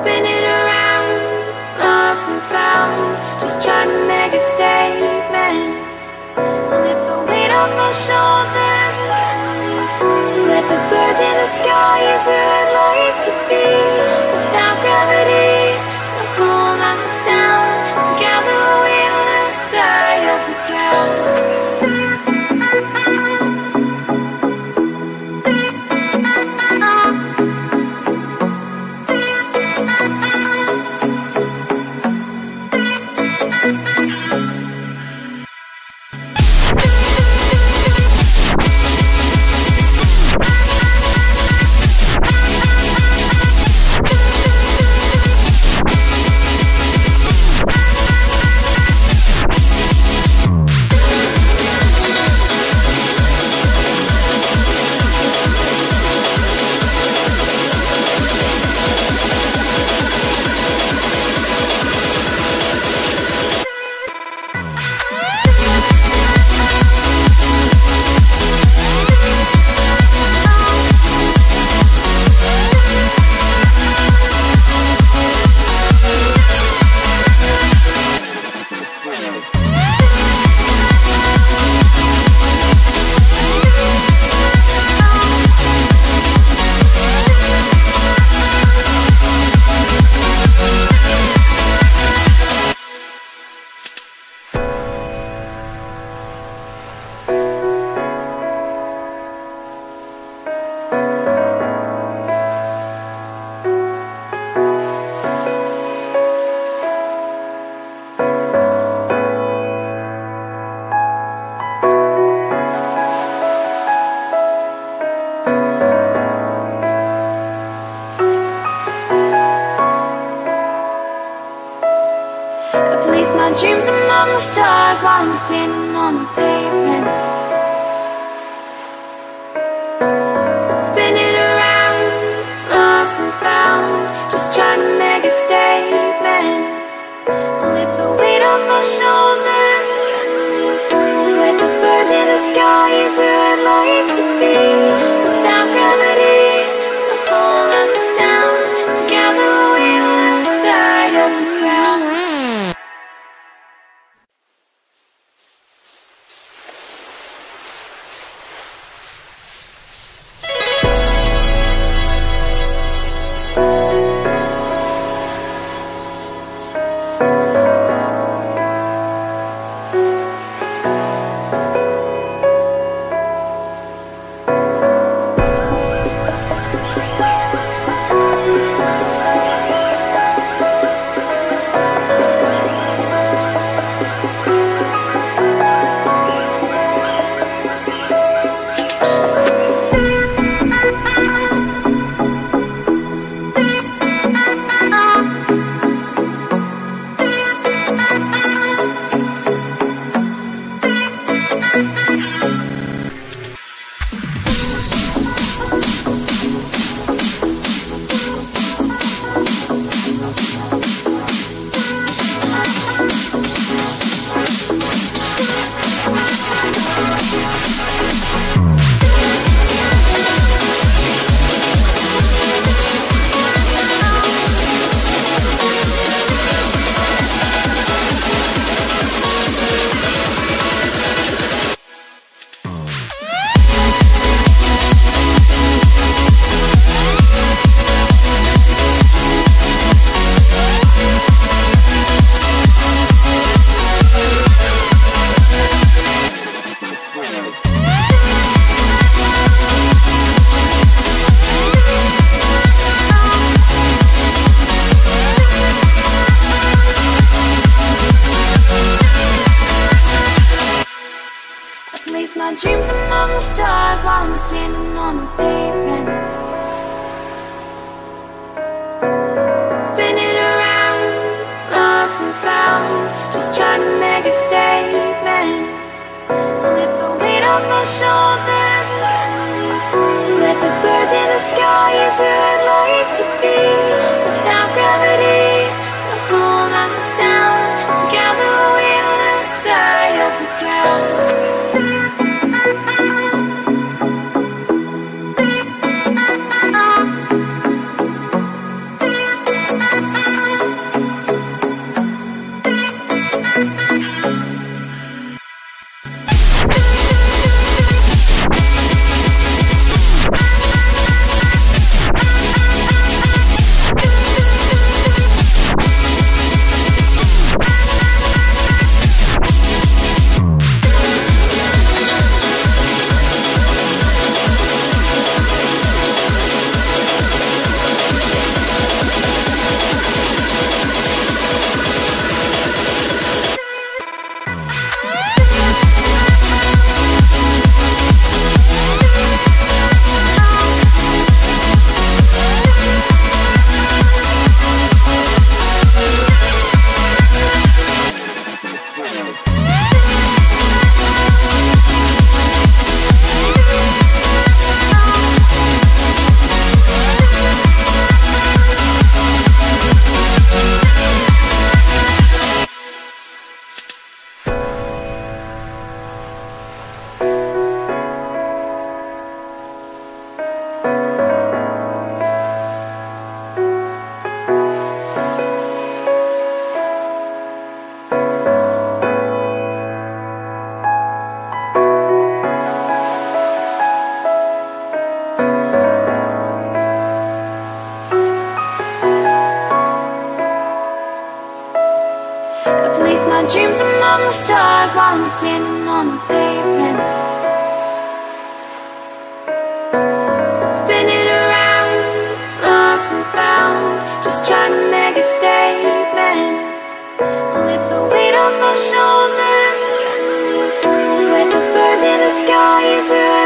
Spinning around, lost and found, just trying to make a statement. Lift the weight off my shoulders and me free. Let the birds in the sky is where I'd like to be, stars while I'm standing on the pavement. Spinning around, lost and found, just trying to make a statement. Lift the weight off my shoulders just trying to make a statement. Lift the weight off my shoulders set me free. Let the birds in the sky is where I'd like to be, I'm on the pavement, spinning around, lost and found, just trying to make a statement. Lift the weight off my shoulders, me the birds in the sky is.